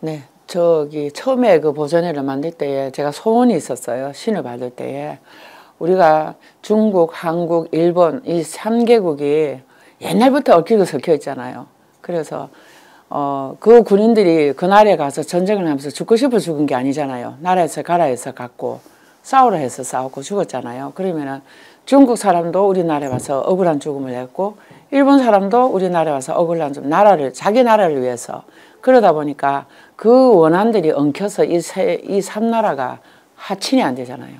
네, 저기 처음에 그 보존회를 만들 때에 제가 소원이 있었어요. 신을 받을 때에 우리가 중국, 한국, 일본 이 3개국이 옛날부터 얽히고 섞여 있잖아요. 그래서 어, 그 군인들이 그 나라에 가서 전쟁을 하면서 죽고 싶어 죽은 게 아니잖아요. 나라에서 가라 해서 갔고 싸우라 해서 싸웠고 죽었잖아요. 그러면은 중국 사람도 우리나라에 와서 억울한 죽음을 했고 일본 사람도 우리나라에 와서 억울한 좀 나라를 자기 나라를 위해서 그러다 보니까 그 원한들이 엉켜서 이 세 이 삼나라가 하친이 안 되잖아요.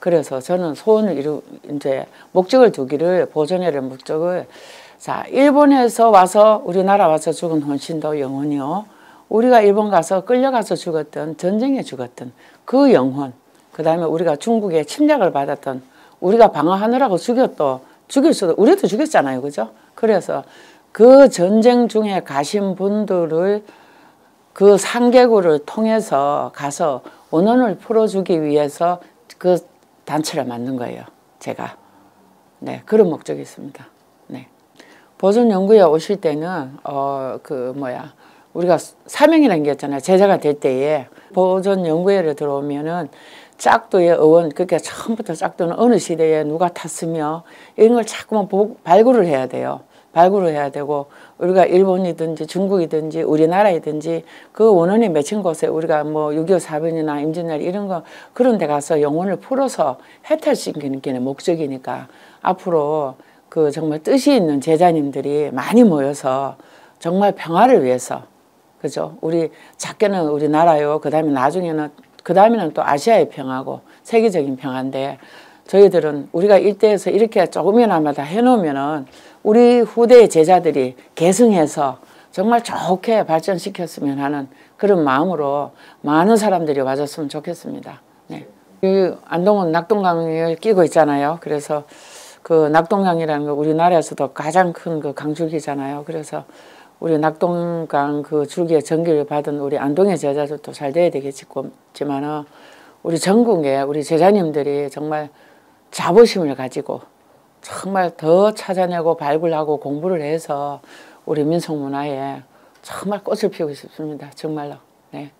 그래서 저는 소원을 이루 이제 목적을 두기를 보존회를 목적을 자 일본에서 와서 우리나라 와서 죽은 혼신도 영혼이요. 우리가 일본 가서 끌려가서 죽었던 전쟁에 죽었던 그 영혼 그 다음에 우리가 중국에 침략을 받았던 우리가 방어하느라고 죽였도 죽일 수도 우리도 죽였잖아요 그죠 그래서 그 전쟁 중에 가신 분들을 그 상계구를 통해서 가서 원혼을 풀어주기 위해서 그 단체를 만든 거예요. 제가. 네, 그런 목적이 있습니다. 네. 보존 연구에 오실 때는, 어, 그, 뭐야, 우리가 사명이라는 게 있잖아요. 제자가 될 때에 보존 연구회를 들어오면은 짝도의 어원, 그러니까 처음부터 짝도는 어느 시대에 누가 탔으며 이런 걸 자꾸만 발굴을 해야 돼요. 발굴을 해야 되고 우리가 일본이든지 중국이든지 우리나라이든지 그 원원이 맺힌 곳에 우리가 뭐 6.25 사변이나 임진날 이런 거 그런 데 가서 영혼을 풀어서 해탈시키는 게 목적이니까 앞으로 그 정말 뜻이 있는 제자님들이 많이 모여서 정말 평화를 위해서 그죠 우리 작게는 우리나라요 그 다음에 나중에는 그 다음에는 또 아시아의 평화고 세계적인 평화인데 저희들은 우리가 일대에서 이렇게 조금이나마 다 해놓으면은 우리 후대의 제자들이 계승해서 정말 좋게 발전시켰으면 하는 그런 마음으로 많은 사람들이 와줬으면 좋겠습니다. 네. 이 안동은 낙동강을 끼고 있잖아요. 그래서 그 낙동강이라는 거 우리나라에서도 가장 큰 그 강줄기잖아요. 그래서 우리 낙동강 그 줄기에 전기를 받은 우리 안동의 제자들도 잘 돼야 되겠지만은 우리 전국에 우리 제자님들이 정말 자부심을 가지고 정말 더 찾아내고 발굴하고 공부를 해서 우리 민속 문화에 정말 꽃을 피우고 싶습니다. 정말로. 네.